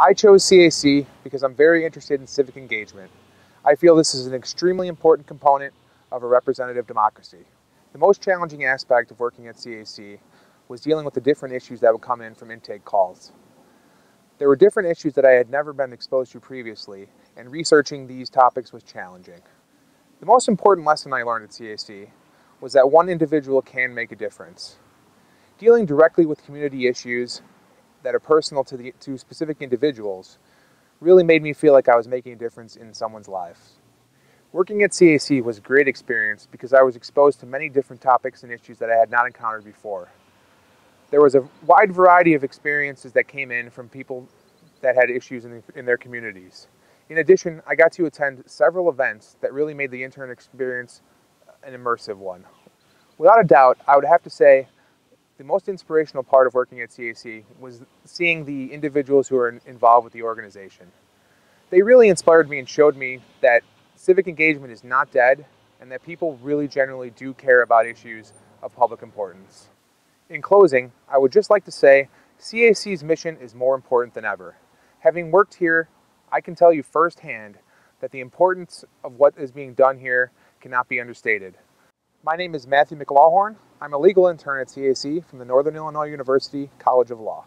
I chose CAC because I'm very interested in civic engagement. I feel this is an extremely important component of a representative democracy. The most challenging aspect of working at CAC was dealing with the different issues that would come in from intake calls. There were different issues that I had never been exposed to previously, and researching these topics was challenging. The most important lesson I learned at CAC was that one individual can make a difference. Dealing directly with community issues that are personal to, the, to specific individuals really made me feel like I was making a difference in someone's life. Working at CAC was a great experience because I was exposed to many different topics and issues that I had not encountered before. There was a wide variety of experiences that came in from people that had issues in, in their communities. In addition, I got to attend several events that really made the intern experience an immersive one. Without a doubt, I would have to say the most inspirational part of working at CAC was seeing the individuals who are involved with the organization. They really inspired me and showed me that civic engagement is not dead and that people really generally do care about issues of public importance. In closing, I would just like to say CAC's mission is more important than ever. Having worked here, I can tell you firsthand that the importance of what is being done here cannot be understated. My name is Matthew McLawhorn. I'm a legal intern at CAC from the Northern Illinois University College of Law.